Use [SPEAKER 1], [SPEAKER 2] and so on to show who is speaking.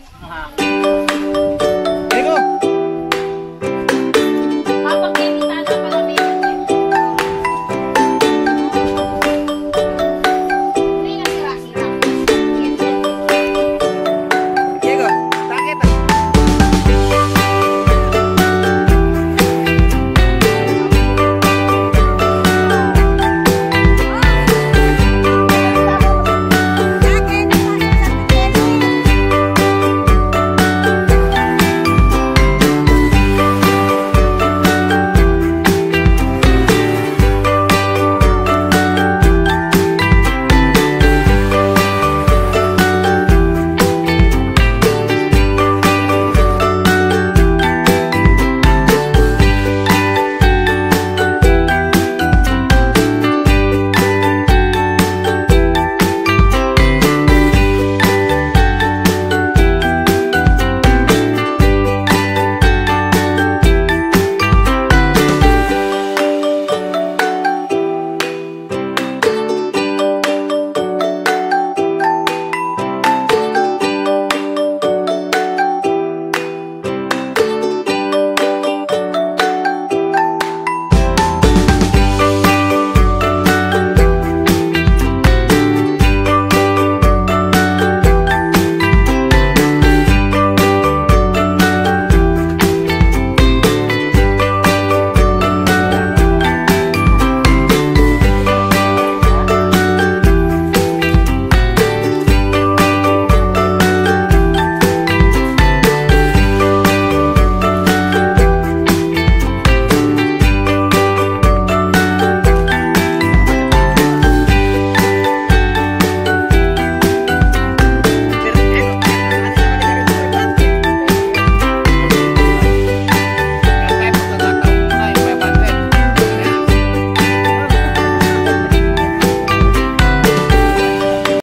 [SPEAKER 1] 你好。